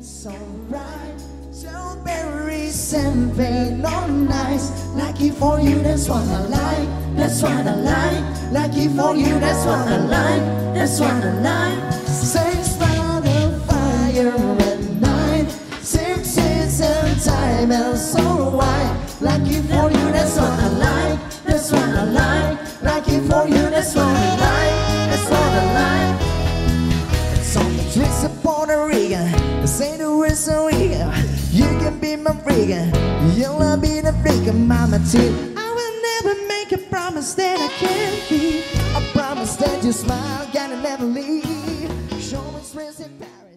so bright. Strawberries and pain on nice. Lucky for you, that's what I like. That's what I like. Lucky for you, that's what I like. That's what I like. Sex by the fire at night. Six is and time and so white. Lucky for you, that's what I like. That's what I like. Lucky for you, that's what I like. That's what I like. It's on the tricks of Puerto Rico. Say the words so real You can be my freaker. You'll I be the freaker. mama too I will never make a promise that I can't keep A promise that your smile gotta never leave Show me stress and power